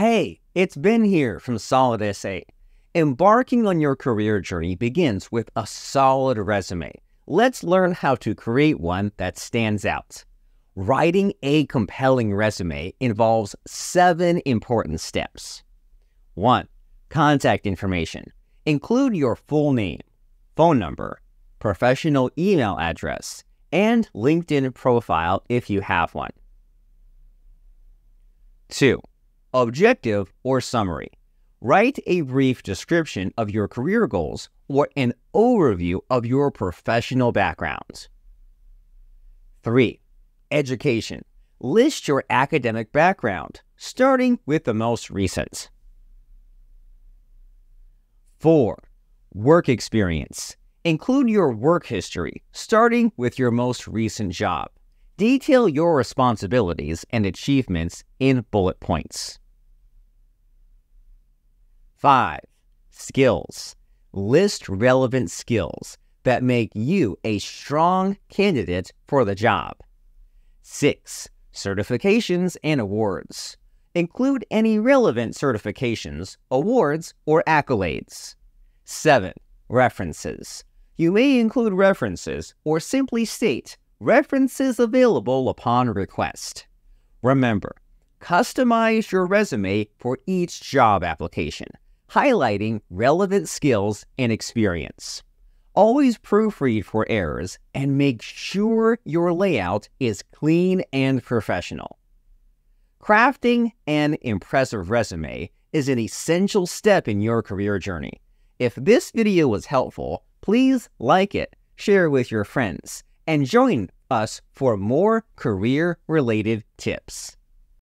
Hey, it's Ben here from Solid SA. Embarking on your career journey begins with a solid resume. Let's learn how to create one that stands out. Writing a compelling resume involves seven important steps. 1. Contact information. Include your full name, phone number, professional email address, and LinkedIn profile if you have one. 2. Objective or summary. Write a brief description of your career goals or an overview of your professional backgrounds. 3. Education. List your academic background, starting with the most recent. 4. Work experience. Include your work history, starting with your most recent job. Detail your responsibilities and achievements in bullet points. 5. Skills. List relevant skills that make you a strong candidate for the job. 6. Certifications and awards. Include any relevant certifications, awards, or accolades. 7. References. You may include references or simply state references available upon request. Remember, customize your resume for each job application highlighting relevant skills and experience. Always proofread for errors and make sure your layout is clean and professional. Crafting an impressive resume is an essential step in your career journey. If this video was helpful, please like it, share it with your friends, and join us for more career related tips.